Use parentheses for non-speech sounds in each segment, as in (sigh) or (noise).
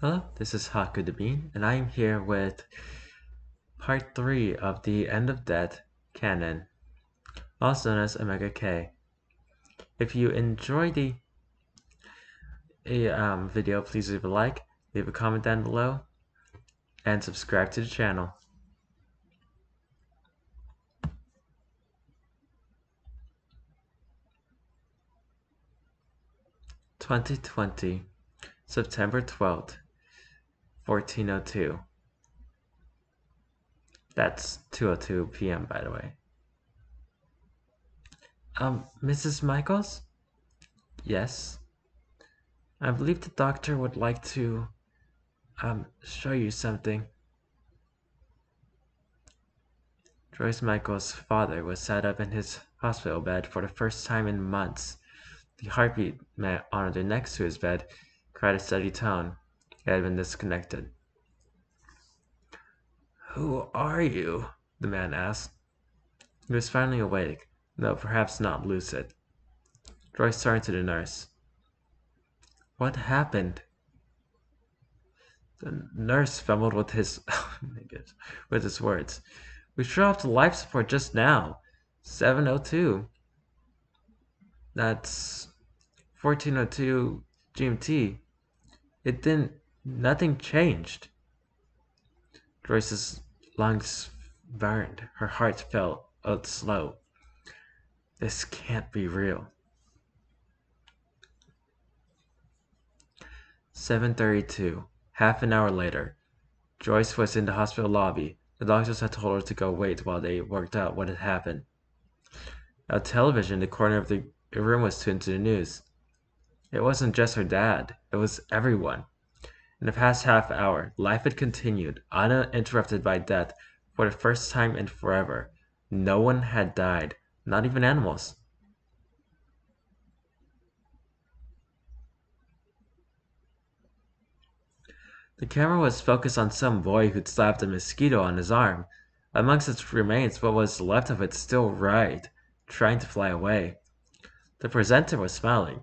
Hello, this is Haku the Bean, and I am here with part 3 of the End of Death canon, also known as Omega K. If you enjoyed the um, video, please leave a like, leave a comment down below, and subscribe to the channel. Twenty twenty, September twelfth, fourteen oh two. That's two oh two PM by the way. Um, Mrs. Michaels? Yes. I believe the doctor would like to um show you something. Joyce Michaels' father was sat up in his hospital bed for the first time in months. The heartbeat on the next to his bed cried a steady tone. Had been disconnected. Who are you? the man asked. He was finally awake, though perhaps not lucid. Joyce turned to the nurse. What happened? The nurse fumbled with his (laughs) oh with his words. We shut off the life support just now. 702. That's 1402 GMT. It didn't nothing changed. Joyce's lungs burned. Her heart felt out slow. This can't be real. 7.32. Half an hour later. Joyce was in the hospital lobby. The doctors had told her to go wait while they worked out what had happened. A television in the corner of the room was tuned to the news. It wasn't just her dad. It was everyone. In the past half hour, life had continued, uninterrupted by death, for the first time in forever. No one had died, not even animals. The camera was focused on some boy who'd slapped a mosquito on his arm. Amongst its remains, what was left of it still writhed, trying to fly away. The presenter was smiling.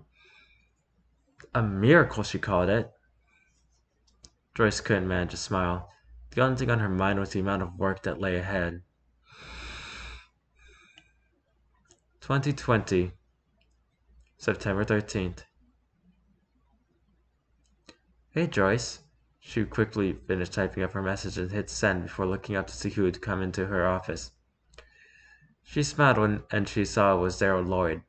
A miracle, she called it. Joyce couldn't manage a smile. The only thing on her mind was the amount of work that lay ahead. 2020, September 13th. Hey, Joyce. She quickly finished typing up her message and hit send before looking up to see who had come into her office. She smiled when and she saw it was Daryl Lloyd,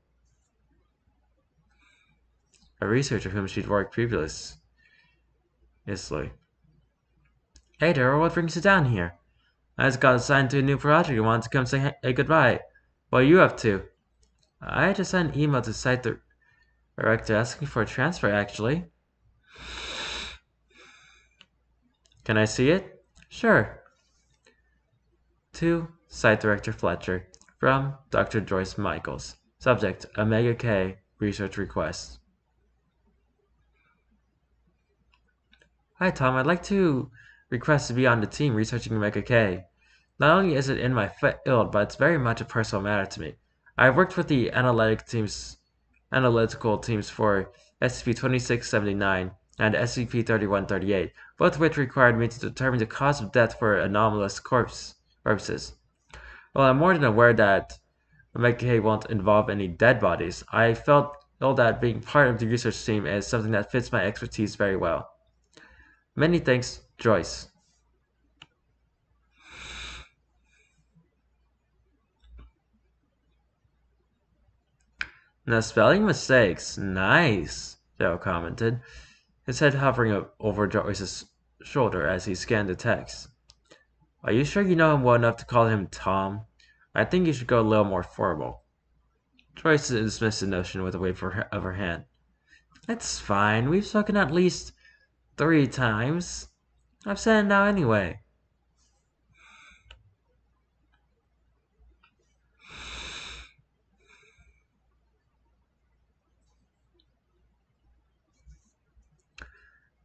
a researcher whom she'd worked previously. Hey Daryl, what brings you down here? I just got assigned to a new project and wanted to come say hey, goodbye. What are you up to? I just sent an email to site director asking for a transfer, actually. Can I see it? Sure. To Site Director Fletcher from Dr. Joyce Michaels. Subject Omega K Research Request. Hi Tom, I'd like to request to be on the team researching Omega K. Not only is it in my field, but it's very much a personal matter to me. I've worked with the analytic teams, analytical teams for SCP-2679 and SCP-3138, both of which required me to determine the cause of death for anomalous corpse corpses. While I'm more than aware that Omega K won't involve any dead bodies, I felt that being part of the research team is something that fits my expertise very well. Many thanks, Joyce. No spelling mistakes. Nice, Joe commented his head hovering over Joyce's shoulder as he scanned the text. Are you sure you know him well enough to call him Tom? I think you should go a little more formal. Joyce dismissed the notion with a wave of her hand. It's fine. We've spoken at least three times. I've said it now anyway.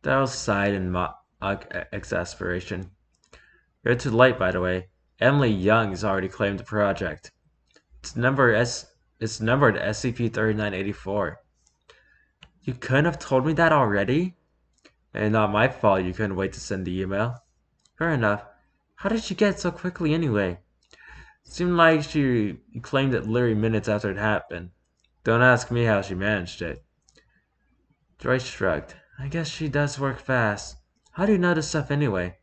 Daryl sighed in mock exasperation. You're too late, by the way. Emily Young has already claimed the project. It's number S. It's numbered SCP-3984. You couldn't have told me that already? And not my fault you couldn't wait to send the email. Fair enough. How did she get it so quickly anyway? Seemed like she claimed it literally minutes after it happened. Don't ask me how she managed it. Joyce shrugged. I guess she does work fast. How do you know this stuff anyway?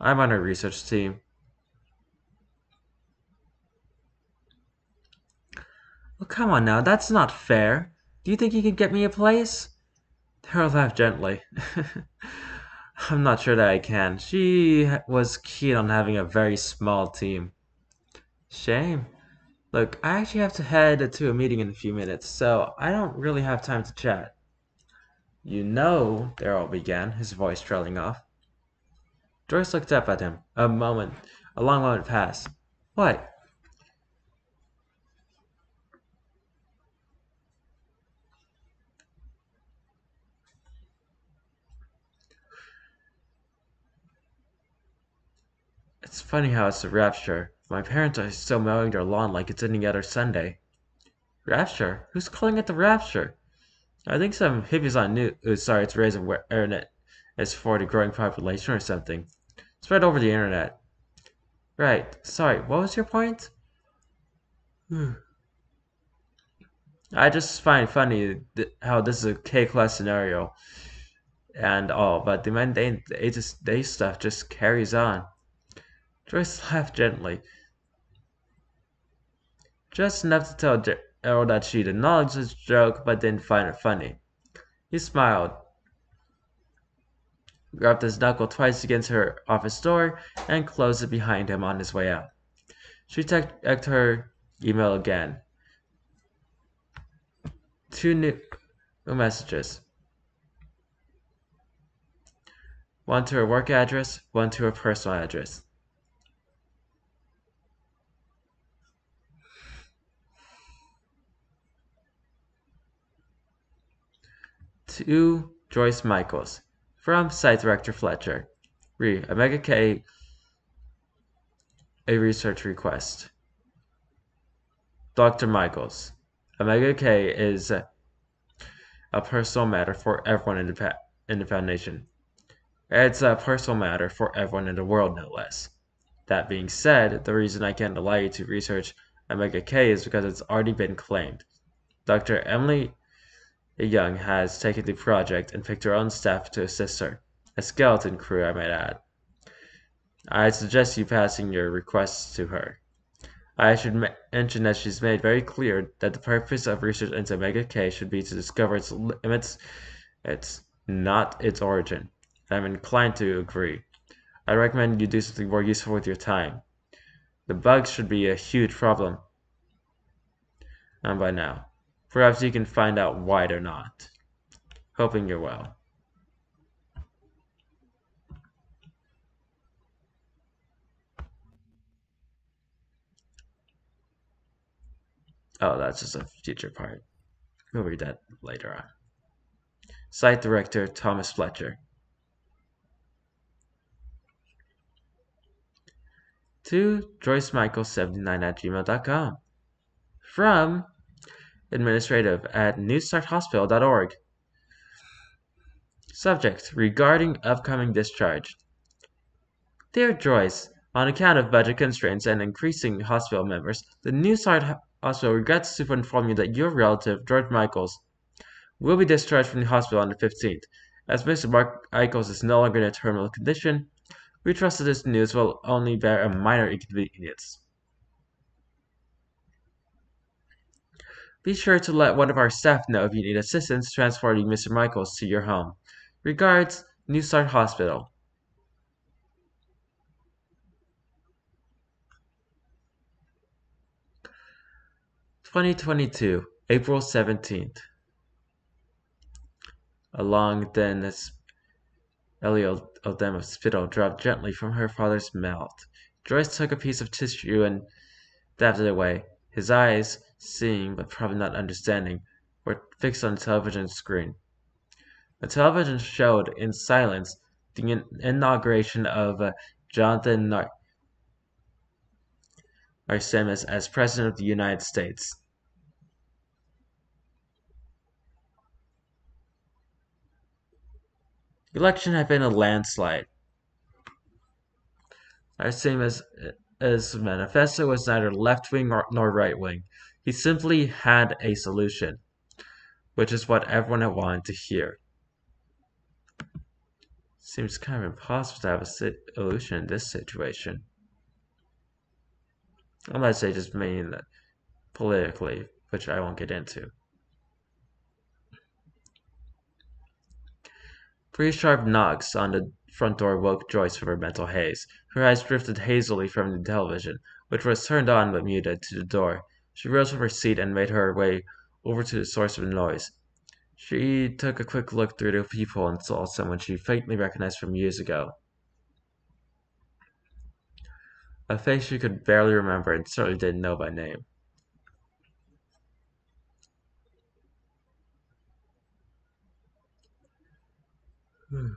I'm on her research team. Well, come on now, that's not fair. Do you think you could get me a place? Harold laughed gently. (laughs) I'm not sure that I can. She was keen on having a very small team. Shame. Look, I actually have to head to a meeting in a few minutes, so I don't really have time to chat. You know, Daryl began, his voice trailing off. Joyce looked up at him. A moment, a long moment passed. What? It's funny how it's a rapture. My parents are still mowing their lawn like it's any other Sunday. Rapture? Who's calling it the rapture? I think some hippies on news uh, to raise awareness as for the growing population or something. Spread over the internet. Right. Sorry, what was your point? I just find funny how this is a K-class scenario and all, but the mundane day stuff just carries on. Joyce laughed gently. Just enough to tell Daryl that she'd acknowledged his joke but didn't find it funny. He smiled, rubbed his knuckle twice against her office door, and closed it behind him on his way out. She checked her email again. Two new messages. One to her work address, one to her personal address. To Joyce Michaels from Site Director Fletcher. Re Omega K a research request. Dr. Michaels. Omega K is a personal matter for everyone in the, in the Foundation. It's a personal matter for everyone in the world, no less. That being said, the reason I can't allow you to research Omega K is because it's already been claimed. Dr. Emily Young has taken the project and picked her own staff to assist her. A skeleton crew, I might add. I suggest you passing your requests to her. I should mention that she's made very clear that the purpose of research into Omega K should be to discover its limits, it's not its origin. I'm inclined to agree. I recommend you do something more useful with your time. The bugs should be a huge problem. And by now. Perhaps you can find out why they're not. Hoping you're well. Oh, that's just a future part. We'll read that later on. Site Director Thomas Fletcher. To Joyce Michael 79 at gmail.com. From administrative at newstarthospital.org. Subject regarding upcoming discharge. Dear Joyce, on account of budget constraints and increasing hospital members, the New Start Hospital regrets to inform you that your relative, George Michaels, will be discharged from the hospital on the 15th. As Mr. Mark Michaels is no longer in a terminal condition, we trust that this news will only bear a minor inconvenience. Be sure to let one of our staff know if you need assistance transporting Mr. Michaels to your home. Regards, New Start Hospital. Twenty twenty two, April seventeenth. A long thin Eliodem spittle dropped gently from her father's mouth. Joyce took a piece of tissue and dabbed it away. His eyes, seeing but probably not understanding, were fixed on the television screen. The television showed in silence the in- inauguration of uh, Jonathan Nar- Narsemis as President of the United States. The election had been a landslide. As his manifesto was neither left wing nor right wing. He simply had a solution, which is what everyone had wanted to hear. Seems kind of impossible to have a solution in this situation. Unless they just mean that politically, which I won't get into. Three sharp knocks on the front door woke Joyce from her mental haze. Her eyes drifted hazily from the television, which was turned on but muted, to the door. She rose from her seat and made her way over to the source of the noise. She took a quick look through the peephole and saw someone she faintly recognized from years ago. A face she could barely remember and certainly didn't know by name. Hmm.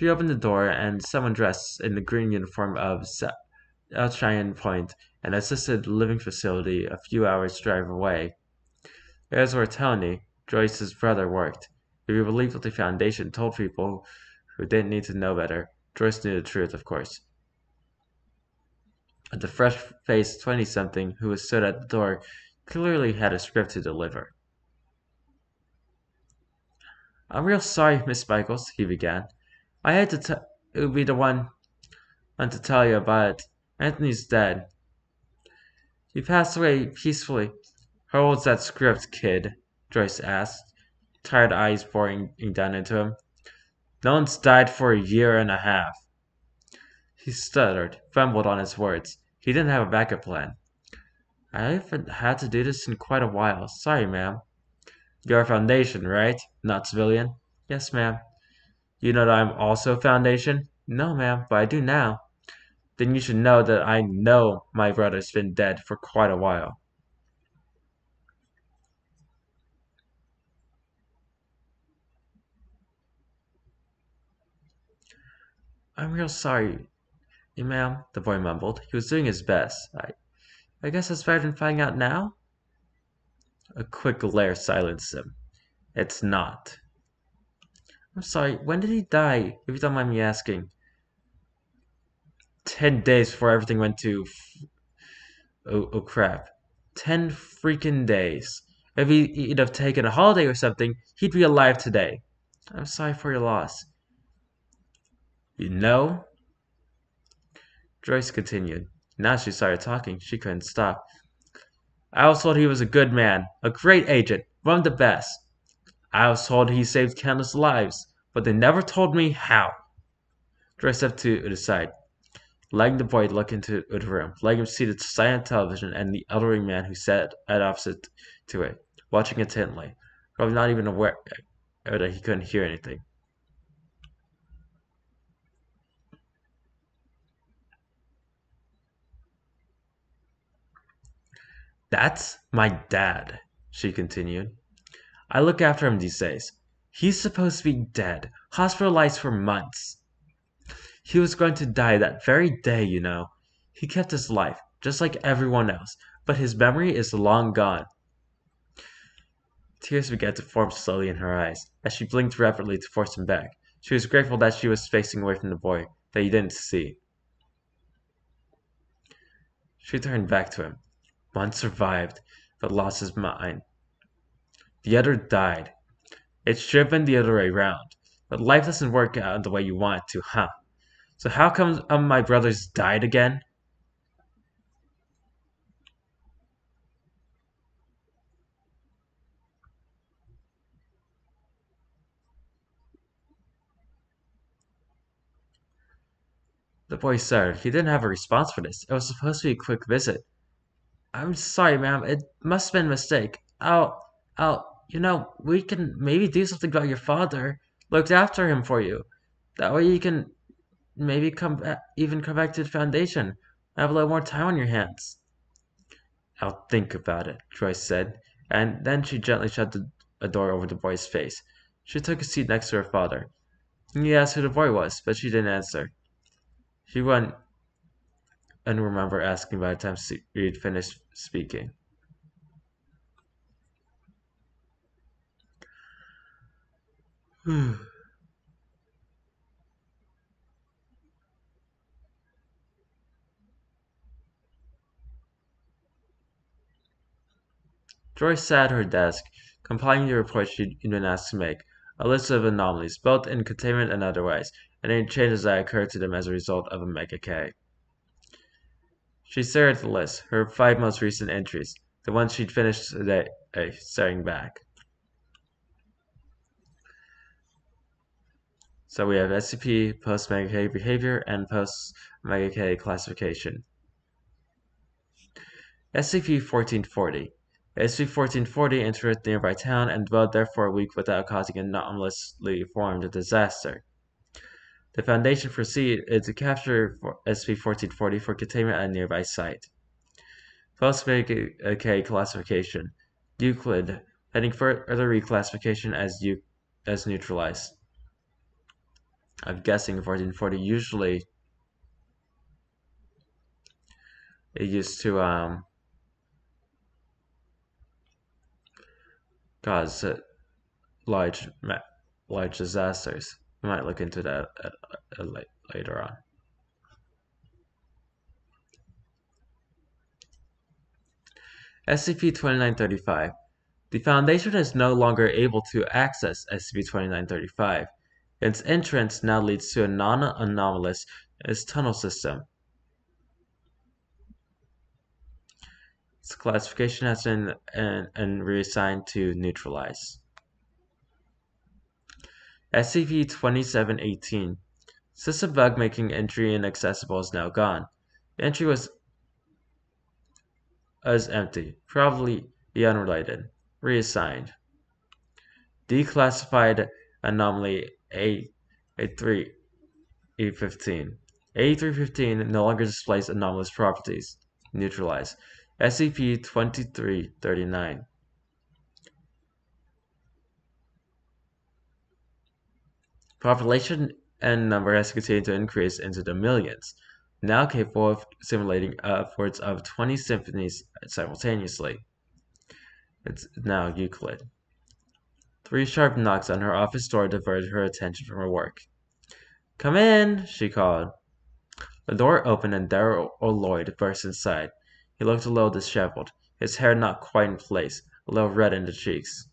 She opened the door, and someone dressed in the green uniform of Cheyenne Point, an assisted living facility a few hours' drive away. It was where Tony, Joyce's brother, worked. If you believed what the Foundation told people who didn't need to know better, Joyce knew the truth, of course. The fresh-faced twenty-something who was stood at the door clearly had a script to deliver. I'm real sorry, Miss Michaels, he began. I had to t- it be the one, one to tell you, but Anthony's dead. He passed away peacefully. How old's that script, kid? Joyce asked, tired eyes boring down into him. No one's died for a year and a half. He stuttered, fumbled on his words. He didn't have a backup plan. I haven't had to do this in quite a while. Sorry, ma'am. You're a foundation, right? Not civilian? Yes, ma'am. You know that I'm also Foundation? No, ma'am, but I do now. Then you should know that I know my brother's been dead for quite a while. I'm real sorry, eh, ma'am, the boy mumbled. He was doing his best. I, I guess it's better than finding out now? A quick glare silenced him. It's not. I'm sorry, when did he die, if you don't mind me asking? Ten days before everything went to. Oh, oh crap. Ten freaking days. If he'd have taken a holiday or something, he'd be alive today. I'm sorry for your loss. You know? Joyce continued. Now she started talking. She couldn't stop. I was told he was a good man, a great agent, one of the best. I was told he saved countless lives, but they never told me how. Joyce stepped to the side, letting the boy look into the room, letting him see the silent television and the elderly man who sat at opposite to it, watching intently, probably not even aware that he couldn't hear anything. That's my dad, she continued. I look after him these days. He's supposed to be dead, hospitalized for months. He was going to die that very day, you know. He kept his life, just like everyone else, but his memory is long gone. Tears began to form slowly in her eyes, as she blinked rapidly to force them back. She was grateful that she was facing away from the boy, that he didn't see. She turned back to him. One survived, but lost his mind. The other died. It's driven the other way round. But life doesn't work out the way you want it to, huh? So how come um, my brothers died again? The boy said he didn't have a response for this. It was supposed to be a quick visit. I'm sorry, ma'am. It must have been a mistake. I'll, I'll, you know, we can maybe do something about your father. Looked after him for you. That way you can maybe come even come back to the foundation. Have a little more time on your hands. I'll think about it, Joyce said, and then she gently shut the, a door over the boy's face. She took a seat next to her father. He asked who the boy was, but she didn't answer. She wouldn't and remember asking by the time Reed finished speaking. Hmm. Joyce sat at her desk, compiling the report she'd been asked to make, a list of anomalies, both in containment and otherwise, and any changes that occurred to them as a result of Omega K. She stared at the list, her five most recent entries, the ones she'd finished today, uh, staring back. So we have SCP, Post-Mega-K behavior, and Post-Mega-K classification. SCP-1440 SCP-1440 entered a nearby town and dwelled there for a week without causing an anomalously formed disaster. The Foundation proceeded to capture SCP-1440 for containment at a nearby site. Post-Mega-K classification Euclid, pending further reclassification as, as neutralized. I'm guessing 1440 usually it used to um cause uh, large large disasters. We might look into that at, at, at later on. SCP-2935. The Foundation is no longer able to access SCP-2935. Its entrance now leads to a non-anomalous tunnel system. Its classification has been and, and reassigned to neutralize. SCP-2718. System bug making entry inaccessible is now gone. The entry was as empty, probably be unrelated. Reassigned. Declassified anomaly A A3 E15. A315 no longer displays anomalous properties. Neutralize. SCP-2339. Population and number has continued to increase into the millions, now capable of simulating upwards of 20 symphonies simultaneously. It's now Euclid. Three sharp knocks on her office door diverted her attention from her work. Come in, she called. The door opened and Daryl Lloyd burst inside. He looked a little disheveled, his hair not quite in place, a little red in the cheeks.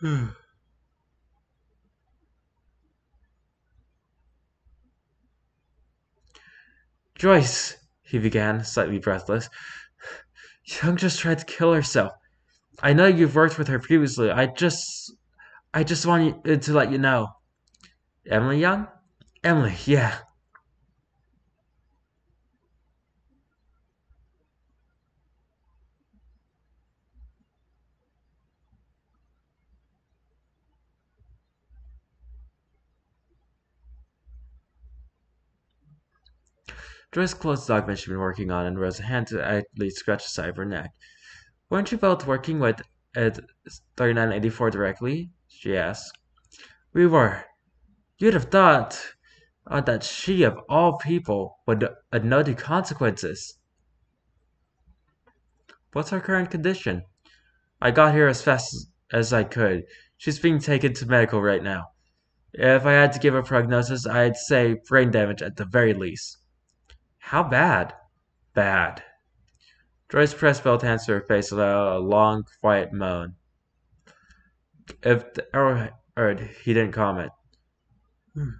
(sighs) Joyce, he began, slightly breathless. Young just tried to kill herself. I know you've worked with her previously. I just. I just wanted to let you know. Emily Young? Emily, yeah. Joyce closed the document she'd been working on and rose a hand to idly scratch the side of her neck. Weren't you both working with Ed 3984 directly? she asked. We were. You'd have thought uh, that she, of all people, would uh, know the consequences. What's her current condition? I got here as fast as I could. She's being taken to medical right now. If I had to give a prognosis, I'd say brain damage at the very least. How bad? Bad. Joyce pressed both hands to her face a long, quiet moan. If the arrow heard, he didn't comment. Hmm.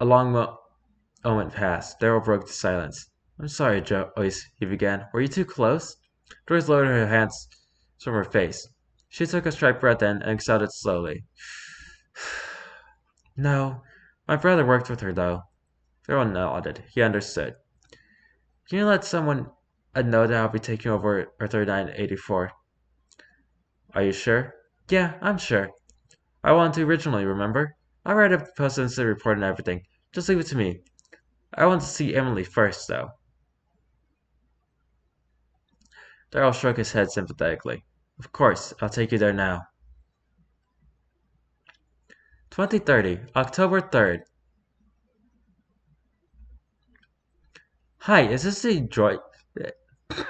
A long mo moment passed. Daryl broke the silence. I'm sorry, Joyce, he began. Were you too close? Joyce lowered her hands from her face. She took a straight breath in and exhaled it slowly. (sighs) "No. My brother worked with her, though." Daryl nodded. He understood. "Can you let someone know that I'll be taking over at 3984?" "Are you sure?" "Yeah, I'm sure. I wanted to originally, remember? I'll write up the post incident report and everything. Just leave it to me. I want to see Emily first, though." Daryl shook his head sympathetically. Of course, I'll take you there now. 2030, October 3rd. Hi, is this the droid? (coughs)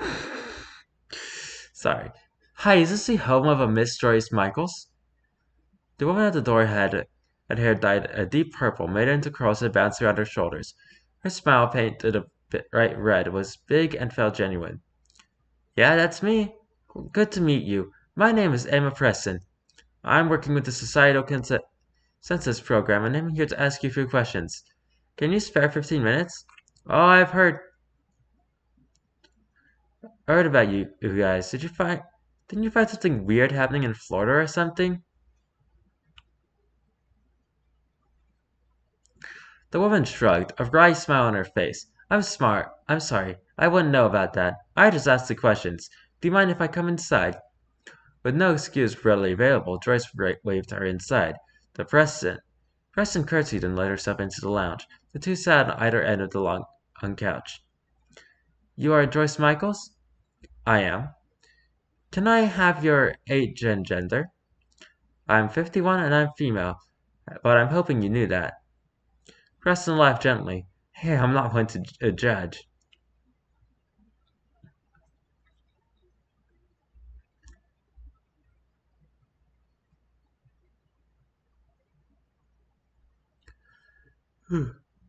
Sorry. Hi, is this the home of a Miss Joyce Michaels? The woman at the door had, had hair dyed a deep purple, made into curls that bounced around her shoulders. Her smile, painted a bright red, was big and felt genuine. Yeah, that's me. Good to meet you. My name is Emma Preston. I'm working with the Societal Census Program, and I'm here to ask you a few questions. Can you spare 15 minutes? Oh, I've heard heard about you, you guys. Did you find didn't you find something weird happening in Florida or something? The woman shrugged, a wry smile on her face. I'm smart. I'm sorry. I wouldn't know about that. I just asked the questions. Do you mind if I come inside? With no excuse readily available, Joyce waved her inside. The Preston. Preston curtsied and led herself into the lounge. The two sat on either end of the long couch. You are Joyce Michaels? I am. Can I have your age and gender? I'm 51 and I'm female, but I'm hoping you knew that. Preston laughed gently. Hey, I'm not one to uh, judge.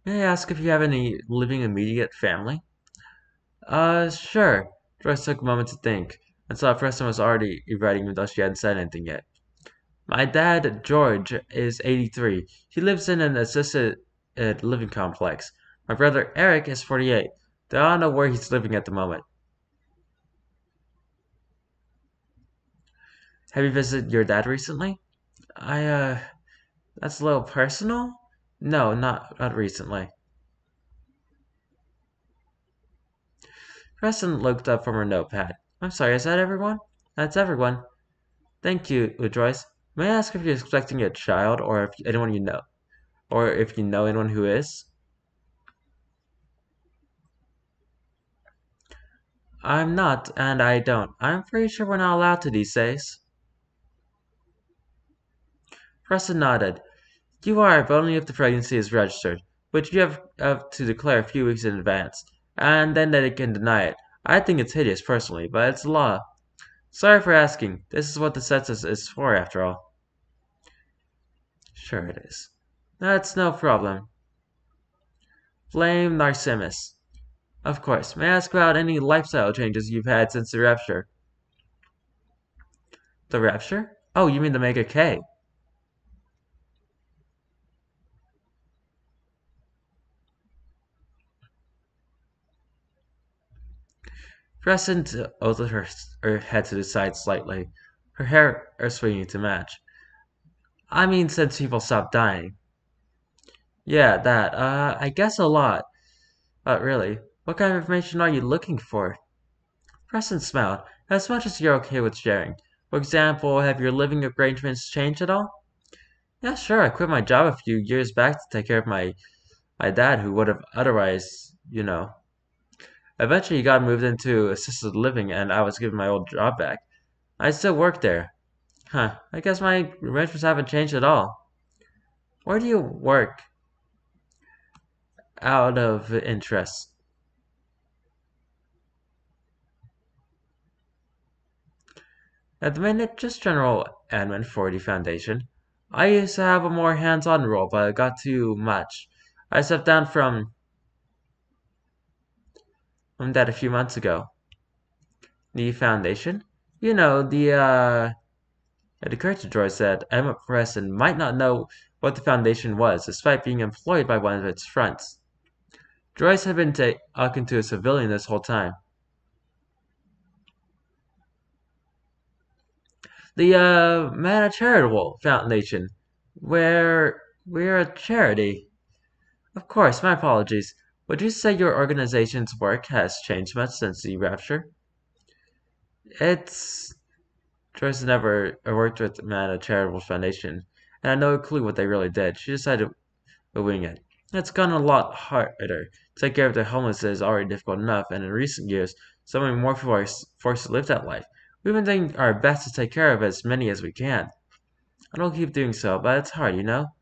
May I ask if you have any living immediate family? Uh, sure. Joyce took a moment to think, and saw Preston was already writing though she hadn't said anything yet. My dad, George, is 83. He lives in an assisted living complex. My brother, Eric, is 48. They don't know where he's living at the moment. Have you visited your dad recently? I, uh, that's a little personal? No, not, not recently. Preston looked up from her notepad. I'm sorry, is that everyone? That's everyone. Thank you, Joyce. May I ask if you're expecting a child or if anyone you know or if you know anyone who is? I'm not, and I don't. I'm pretty sure we're not allowed to these days. Preston nodded. You are, but only if the pregnancy is registered, which you have, have to declare a few weeks in advance, and then they can deny it. I think it's hideous personally, but it's the law. Sorry for asking. This is what the census is for, after all. Sure it is. That's no problem. Flame Narcissimus. Of course. May I ask about any lifestyle changes you've had since the rapture? The rapture? Oh, you mean the Mega K. Preston tilted her, head to the side slightly, her hair swinging to match. I mean, since people stopped dying. Yeah, that. Uh, I guess a lot. But really, what kind of information are you looking for? Preston smiled, as much as you're okay with sharing. For example, have your living arrangements changed at all? Yeah, sure. I quit my job a few years back to take care of my my dad, who would have otherwise, you know, Eventually, he got moved into assisted living, and I was given my old job back. I still work there. Huh, I guess my arrangements haven't changed at all. Where do you work? Out of interest. At the minute, just general admin for the foundation. I used to have a more hands-on role, but it got too much. I stepped down from from that a few months ago. The foundation? You know, the, uh... It occurred to Joyce that Emma Preston might not know what the foundation was, despite being employed by one of its fronts. Joyce had been talking to a civilian this whole time. The, uh, Manna Charitable Foundation, where we're a charity. Of course, my apologies. Would you say your organization's work has changed much since the rapture? It's Joyce never worked with Manna Charitable Foundation, and I had no clue what they really did. She decided to wing it. It's gotten a lot harder. Take care of the homeless is already difficult enough, and in recent years, so many more people are forced to live that life. We've been doing our best to take care of as many as we can. I don't keep doing so, but it's hard, you know?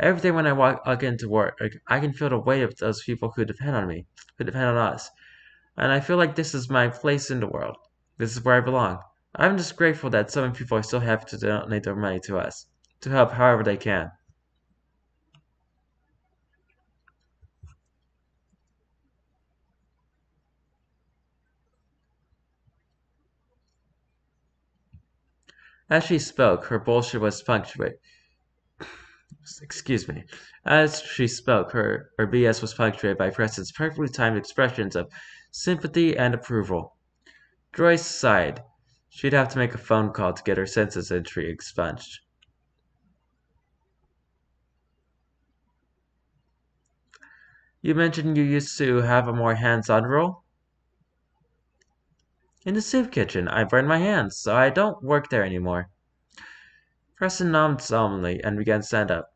Every day when I walk again to work, I can feel the weight of those people who depend on me, who depend on us. And I feel like this is my place in the world. This is where I belong. I'm just grateful that so many people are still happy to donate their money to us, to help however they can. As she spoke, her bullshit was punctuated. Excuse me. As she spoke, her, her BS was punctuated by Preston's perfectly timed expressions of sympathy and approval. Joyce sighed. She'd have to make a phone call to get her census entry expunged. You mentioned you used to have a more hands-on role? In the soup kitchen, I burned my hands, so I don't work there anymore. Preston nodded solemnly and began to stand up.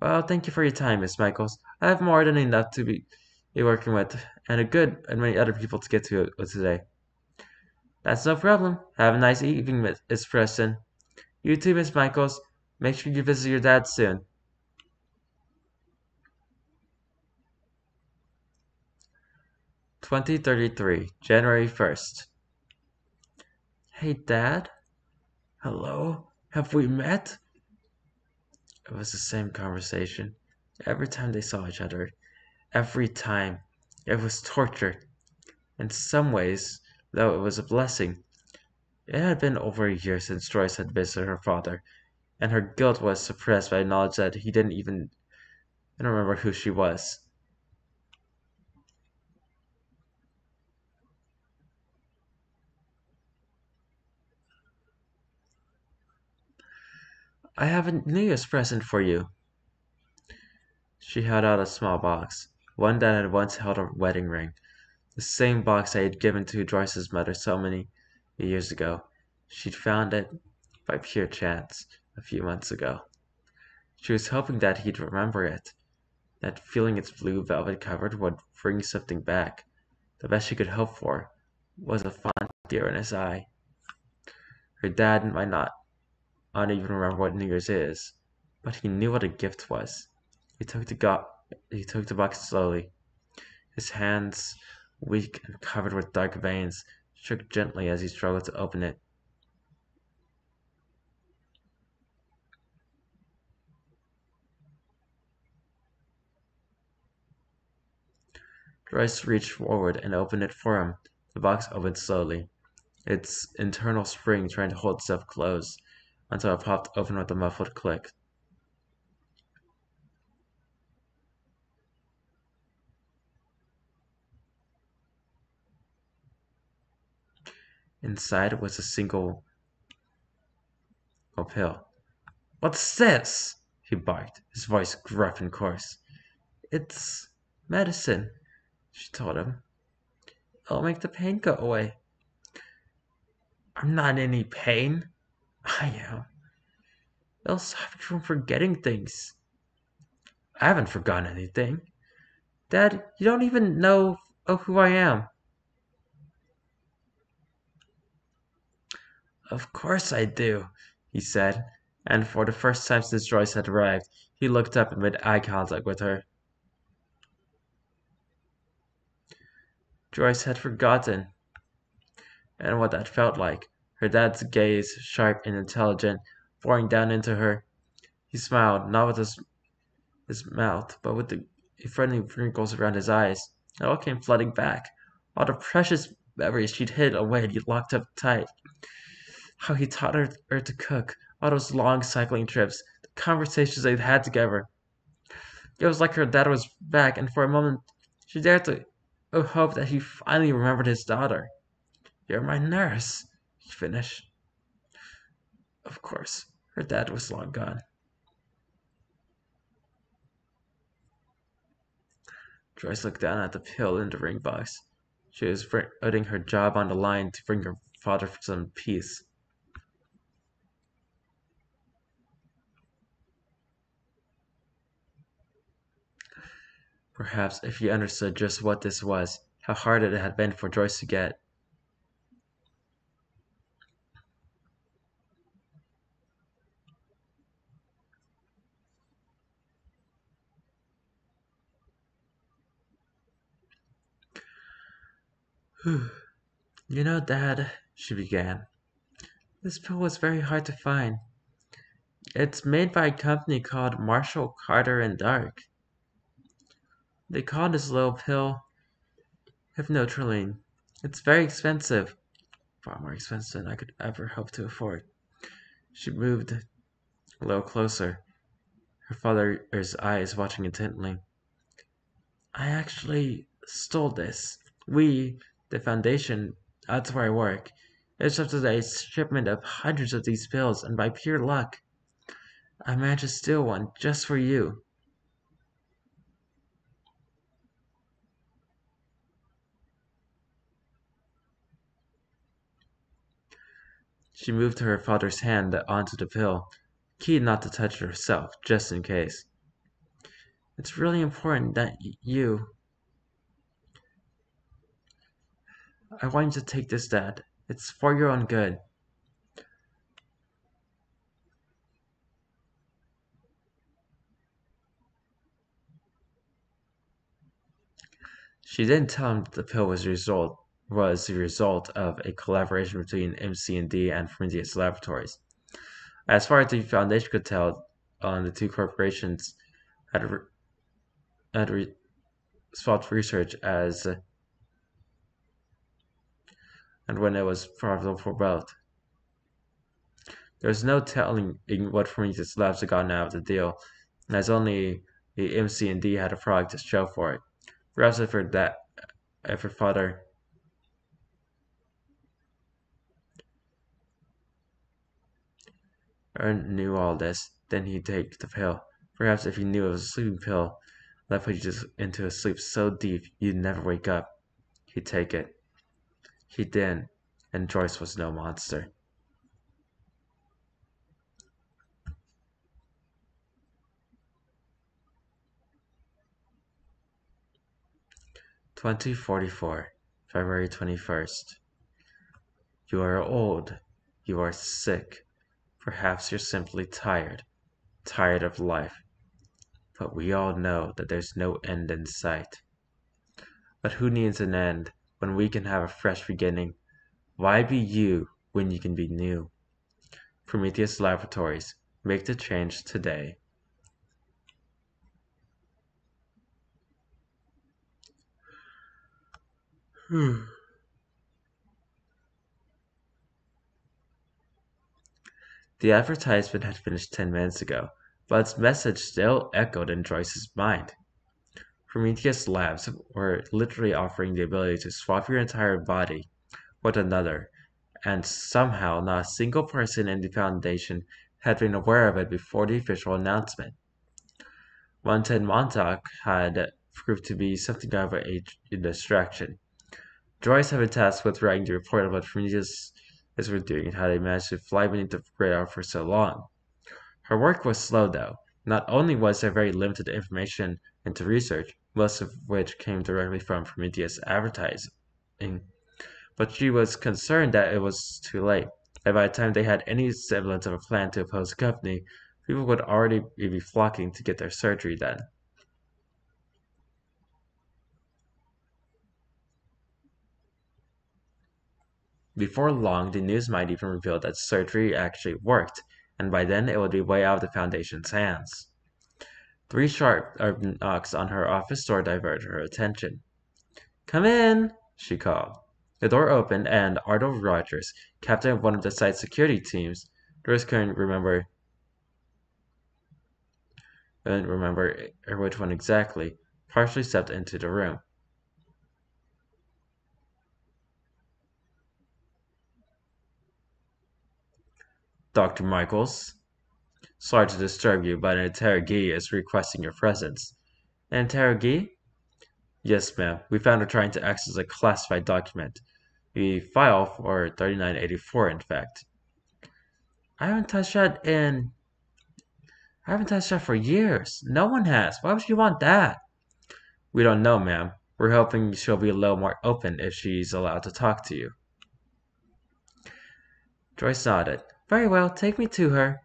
Well, thank you for your time, Miss Michaels. I have more than enough to be, working with, and a good and many other people to get to with today. That's no problem. Have a nice evening, Miss Preston. You too, Miss Michaels. Make sure you visit your dad soon. Twenty thirty three, January first. Hey, Dad? Hello? Have we met? It was the same conversation. Every time they saw each other. Every time. It was torture. In some ways, though it was a blessing. It had been over a year since Joyce had visited her father, and her guilt was suppressed by the knowledge that he didn't even remember who she was. I have a New Year's present for you. She held out a small box, one that had once held a wedding ring, the same box I had given to Joyce's mother so many years ago. She'd found it by pure chance a few months ago. She was hoping that he'd remember it, that feeling its blue velvet cover would bring something back. The best she could hope for was a fond tear in his eye. Her dad might not I don't even remember what New Year's is, but he knew what a gift was. He took the go- he took the box slowly. His hands, weak and covered with dark veins, shook gently as he struggled to open it. Joyce reached forward and opened it for him. The box opened slowly, its internal spring trying to hold itself closed until it popped open with a muffled click. Inside was a single pill. What's this? he barked, his voice gruff and coarse. It's medicine, she told him. It'll make the pain go away. I'm not in any pain, I am. It'll stop you from forgetting things. I haven't forgotten anything. Dad, you don't even know who I am. Of course I do, he said, and for the first time since Joyce had arrived, he looked up and made eye contact with her. Joyce had forgotten, and what that felt like her dad's gaze, sharp and intelligent, boring down into her. He smiled, not with his, his mouth, but with the friendly wrinkles around his eyes. It all came flooding back. All the precious memories she'd hid away and locked up tight. How he taught her, her to cook, all those long cycling trips, the conversations they'd had together. It was like her dad was back, and for a moment she dared to oh, hope that he finally remembered his daughter. You're my nurse, finish. Of course, her dad was long gone. Joyce looked down at the pill in the ring box. She was putting her job on the line to bring her father some peace. Perhaps if he understood just what this was, how hard it had been for Joyce to get. (sighs) you know, Dad, she began. This pill was very hard to find. It's made by a company called Marshall Carter and Dark. They call this little pill hypnotrelline. It's very expensive, far more expensive than I could ever hope to afford. She moved a little closer, her father's eyes watching intently. I actually stole this. We, the foundation, that's where I work, intercepted a shipment of hundreds of these pills, and by pure luck, I managed to steal one just for you. She moved her father's hand onto the pill, keen not to touch it herself, just in case. It's really important that you. I want you to take this, Dad. It's for your own good. She didn't tell him the pill was the result was the result of a collaboration between MC&D and Prometheus Laboratories. As far as the Foundation could tell, um, the two corporations had, re- had re- swapped research as and when it was profitable for both. There's no telling in what Prometheus Labs had gotten out of the deal, as only the MC&D had a product to show for it. Perhaps if that uh, if her father Ern knew all this, then he'd take the pill. Perhaps if he knew it was a sleeping pill that put you into a sleep so deep you'd never wake up, he'd take it. He didn't, and Joyce was no monster. Twenty forty four, February twenty first. You are old. You are sick. Perhaps you're simply tired. Tired of life. But we all know that there's no end in sight. But who needs an end when we can have a fresh beginning? Why be you when you can be new? Prometheus Laboratories. Make the change today. (sighs) The advertisement had finished ten minutes ago, but its message still echoed in Joyce's mind. Prometheus Labs were literally offering the ability to swap your entire body with another, and somehow not a single person in the Foundation had been aware of it before the official announcement. 110 Montauk had proved to be something of a distraction. Joyce had been tasked with writing the report about Prometheus as we're doing and how they managed to fly beneath the radar for so long. Her work was slow, though. Not only was there very limited information into research, most of which came directly from Prometheus advertising, but she was concerned that it was too late. And by the time they had any semblance of a plan to oppose the company, people would already be flocking to get their surgery done. Before long, the news might even reveal that surgery actually worked, and by then it would be way out of the Foundation's hands. Three sharp uh, knocks on her office door diverted her attention. Come in, she called. The door opened, and Arnold Rogers, captain of one of the site's security teams, Doris couldn't remember couldn't remember which one exactly, partially stepped into the room. Dr. Michaels. Sorry to disturb you, but an interrogee is requesting your presence. An interrogee? Yes, ma'am. We found her trying to access a classified document. The file for 3984, in fact. I haven't touched that in. I haven't touched that for years. No one has. Why would you want that? We don't know, ma'am. We're hoping she'll be a little more open if she's allowed to talk to you. Joyce nodded. Very well, take me to her.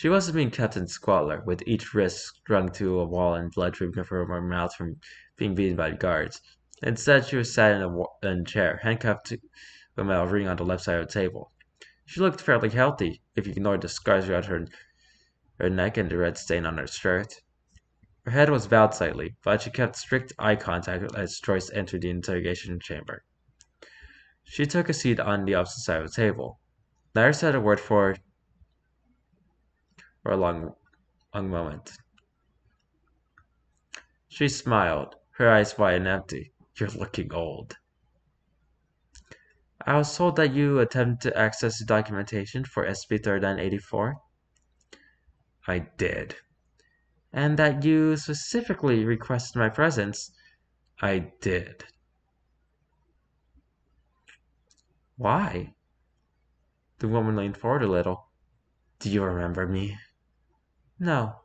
She wasn't being kept in squalor, with each wrist strung to a wall and blood dripping from her mouth from being beaten by the guards. Instead, she was sat in a, in a chair, handcuffed to a metal ring on the left side of the table. She looked fairly healthy, if you ignored the scars around her, her neck and the red stain on her shirt. Her head was bowed slightly, but she kept strict eye contact as Joyce entered the interrogation chamber. She took a seat on the opposite side of the table. Never said a word for for a long, long moment. She smiled, her eyes wide and empty. You're looking old. I was told that you attempted to access the documentation for SCP-3984. I did. And that you specifically requested my presence. I did. Why? The woman leaned forward a little. Do you remember me? No.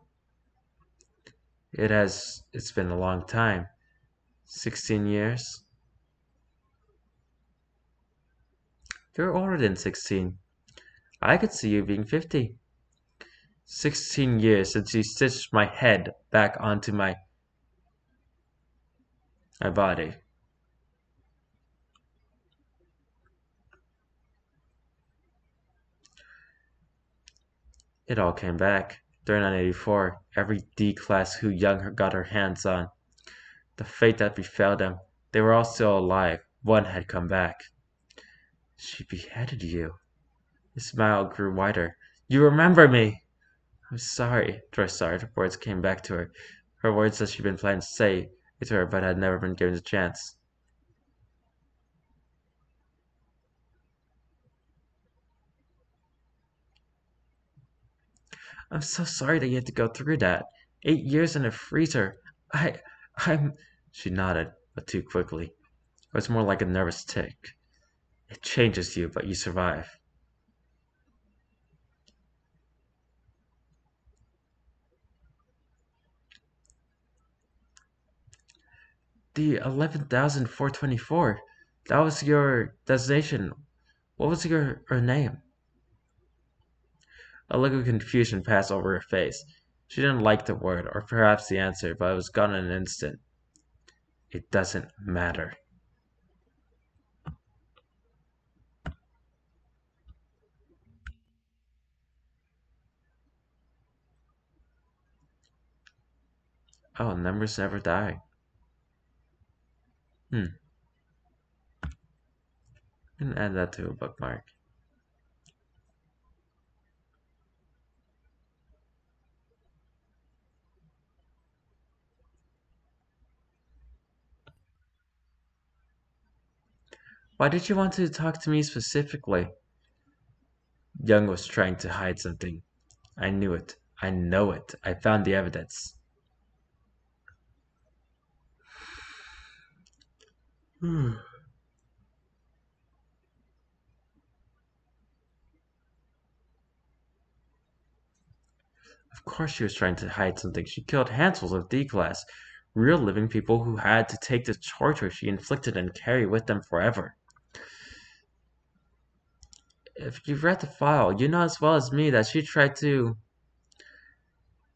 It has, it's been a long time. 16 years? You're older than 16. I could see you being 50. 16 years since you stitched my head back onto my my body. It all came back. 3984, every D class who Young got her hands on. The fate that befell them. They were all still alive. One had come back. She beheaded you. His smile grew wider. You remember me! I'm sorry, Joyce started. Words came back to her. Her words that she'd been planning to say to her but had never been given the chance. I'm so sorry that you had to go through that. Eight years in a freezer. I. I'm. She nodded, but too quickly. It was more like a nervous tic. It changes you, but you survive. The 11,424. That was your destination. What was your, your name? A look of confusion passed over her face. She didn't like the word, or perhaps the answer, but it was gone in an instant. It doesn't matter. Oh, numbers never die. Hmm. And add that to a bookmark. Why did you want to talk to me specifically? Young was trying to hide something. I knew it. I know it. I found the evidence. Hmm. of course she was trying to hide something. She killed handfuls of D-Class, real living people who had to take the torture she inflicted and carry with them forever. If you've read the file, you know as well as me that she tried to...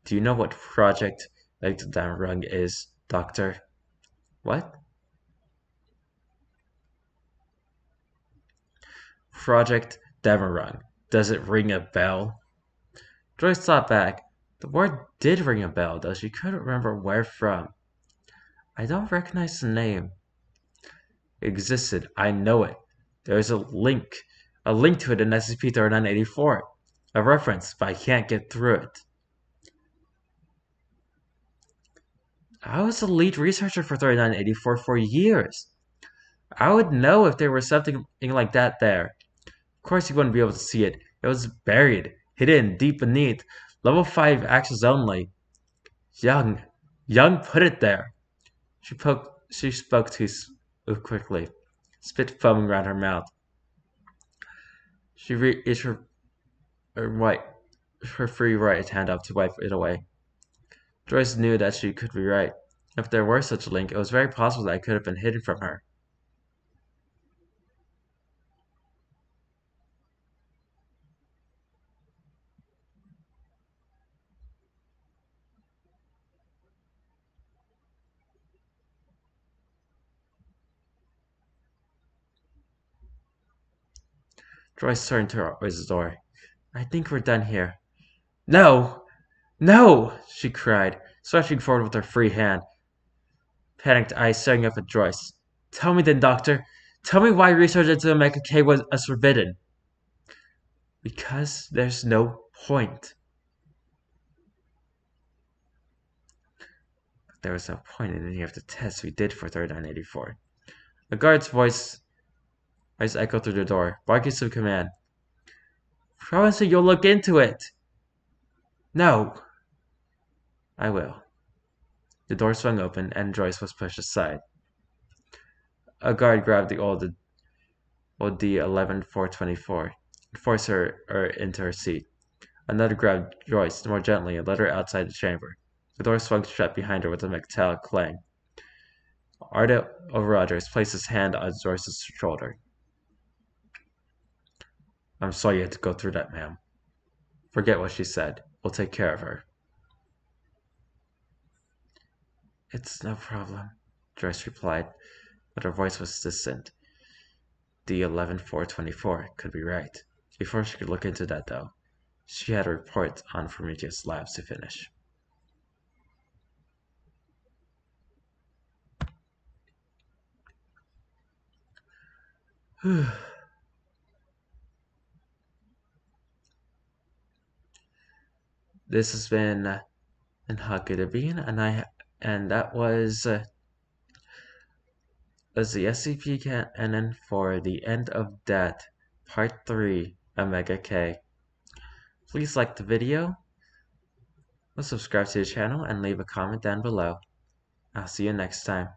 Do you know what Project Rung is, Doctor? What? Project Demerung. Does it ring a bell? Joyce thought back. The word did ring a bell, though she couldn't remember where from. I don't recognize the name. Existed. I know it. There's a link. A link to it in SCP-3984. A reference, but I can't get through it. I was the lead researcher for 3984 for years. I would know if there was something like that there. Of course you wouldn't be able to see it. It was buried, hidden deep beneath. Level 5 access only. Young. Young put it there. She, poked, she spoke too quickly, spit foaming around her mouth. She reached her, her right, her free right hand up to wipe it away. Joyce knew that she could be right. If there were such a link, it was very possible that it could have been hidden from her. Joyce turned the door. I think we're done here. No! No! she cried, stretching forward with her free hand. Panicked eyes staring up at Joyce. Tell me then, Doctor. Tell me why research into Omega K was as forbidden. Because there's no point. There was no point in any of the tests we did for 3984. A guard's voice Eyes echoed through the door, barking some command. Promise you'll look into it. No. I will. The door swung open and Joyce was pushed aside. A guard grabbed the old OD 11424 and forced her, her into her seat. Another grabbed Joyce more gently and led her outside the chamber. The door swung shut behind her with a metallic clang. Arda Rogers placed his hand on Joyce's shoulder. I'm sorry you had to go through that, ma'am. Forget what she said. We'll take care of her. It's no problem, Joyce replied, but her voice was distant. The 11424 could be right. Before she could look into that, though, she had a report on Prometheus Labs to finish. (sighs) (sighs) this has been uh, Inhakudabin, and I and that was uh, was the SCP canon for the end of death, part three, Omega K. Please like the video, subscribe to the channel, and leave a comment down below. I'll see you next time.